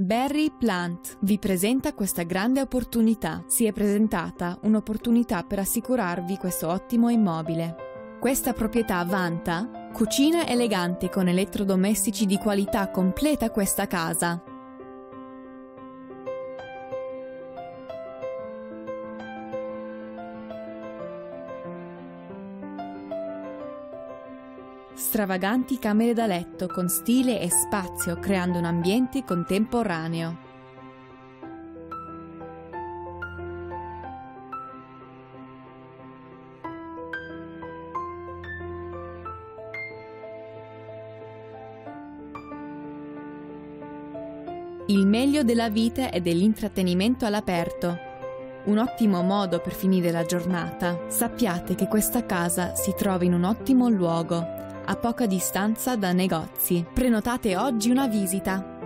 Barry Plant vi presenta questa grande opportunità. Si è presentata un'opportunità per assicurarvi questo ottimo immobile. Questa proprietà vanta cucina elegante con elettrodomestici di qualità completa questa casa. Stravaganti camere da letto con stile e spazio creando un ambiente contemporaneo. Il meglio della vita e dell'intrattenimento all'aperto. Un ottimo modo per finire la giornata. Sappiate che questa casa si trova in un ottimo luogo a poca distanza da negozi. Prenotate oggi una visita.